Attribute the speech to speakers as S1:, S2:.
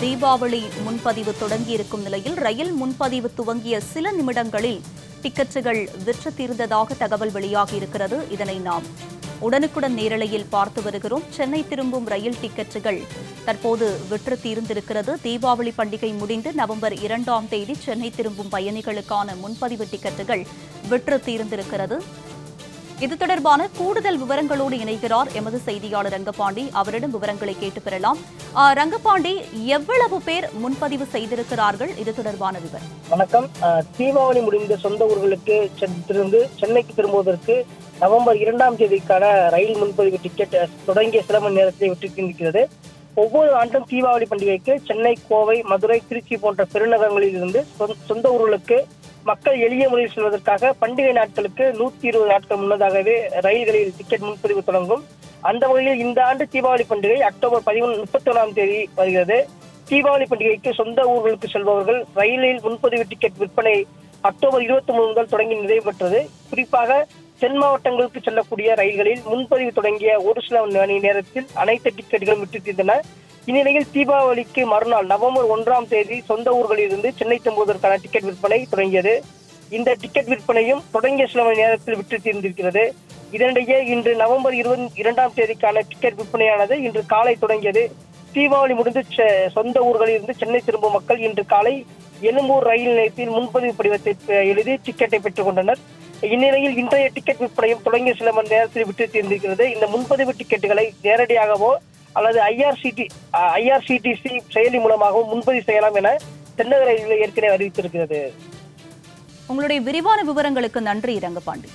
S1: தீபாவளி முன்பதிவு தொடங்கியிருக்கும் நிலையில் ரயில் முன்பதிவு துவங்கிய சில நிமிடங்களில் டிக்கெட்டுகள் விற்று தீர்ந்ததாக தகவல் வெளியாகியிருக்கிறது. இதனை நாம் உடனுக்குடன் நேரலையில் பார்த்து வருகிறோம். சென்னை திரும்பும் ரயில் டிக்கெட்டுகள் தற்போது விற்று தீர்ந்திருக்கிறது தீபாவளி பண்டிகை முடிந்து நவம்பர் இரண்டாம் தேதி சென்னை திரும்பும் பயணிகளுக்கான முன்பதிவு டிக்கெட்டுகள் விற்று தீர்ந்திருக்கிறது இது தொடர்பான கூடுதல் விவரங்களோடு இணைகிறார் எமது செய்தியாளர் ரங்கபாண்டி. அவரிடம் விவரங்களை கேட்டு பெறலாம். ரங்கபாண்டி எவ்வளவு பேர் முன்பதிவு செய்திருக்கிறார்கள்? இது தொடர்பான விவரம்.
S2: வணக்கம். தீபாவளி முடிந்த சொந்த ஊர்களுக்கு சென்றிருந்து சென்னைக்கு திரும்புவதற்கு நவம்பர் இரண்டாம் தேதிக்கான ரயில் முன்பதிவு டிக்கெட் தொடங்கிய சில மணி நேரத்தை விட்டிருக்கிறது ஒவ்வொரு ஆண்டும் தீபாவளி பண்டிகைக்கு சென்னை கோவை மதுரை திருச்சி போன்ற பெருநகரங்களில் இருந்து சொந்த- சொந்த ஊர்களுக்கு மக்கள் எளிய முறையில் செல்வதற்காக பண்டிகை நாட்களுக்கு நூத்தி இருபது நாட்கள் முன்னதாகவே ரயில்களில் டிக்கெட் முன்பதிவு தொடங்கும். அந்த வகையில் இந்த ஆண்டு தீபாவளி பண்டிகை அக்டோபர் பதிமூணு முப்பத்தி ஒன்றாம் தேதி வருகிறது. தீபாவளி பண்டிகைக்கு சொந்த ஊர்களுக்கு செல்பவர்கள் ரயிலில் முன்பதிவு டிக்கெட் விற்பனை அக்டோபர் இருபத்தி மூணு முதல் தொடங்கி நிறைவு பெற்றது. குறிப்பாக தென் மாவட்டங்களுக்கு செல்லக்கூடிய ரயில்களில் முன்பதிவு தொடங்கிய ஒரு சில மணி நேரத்தில் அனைத்து டிக்கெட்டுகளும் விட்டு தீர்ந்தன. இந்நிலையில் தீபாவளிக்கு மறுநாள் நவம்பர் ஒன்றாம் தேதி சொந்த ஊர்களில் இருந்து சென்னை திரும்புவதற்கான டிக்கெட் விற்பனை தொடங்கியது. இந்த டிக்கெட் விற்பனையும் தொடங்கிய சில மணி நேரத்தில் விற்று தீர்ந்திருக்கிறது. இதனிடையே இன்று நவம்பர் இருபத்தி இரண்டாம் தேதிக்கான டிக்கெட் விற்பனையானது இன்று காலை தொடங்கியது. தீபாவளி முடிந்து செ- சொந்த ஊர்களில் இருந்து சென்னை திரும்பும் மக்கள் இன்று காலை எழும்பூர் ரயில் நிலையத்தில் முன்பதிவு படிவத்தை எழுதி டிக்கெட்டை பெற்றுக் கொண்டனர். இந்நிலையில் இன்றைய டிக்கெட் விற்பனையும் தொடங்கிய சில மணி நேரத்தில் விட்டு தீர்ந்திருக்கிறது. இந்த முன்பதிவு டிக்கெட்டுகளை நேரடியாகவோ அல்லது ஐஆர்சிடி ஐஆர்சிடிசி செயலி மூலமாகவும் முன்பதிவு செய்யலாம் என தென்னக ரயில்வே ஏற்கனவே அறிவித்திருக்கிறது.
S1: உங்களுடைய விரிவான விவரங்களுக்கு நன்றி ரங்கபாண்டி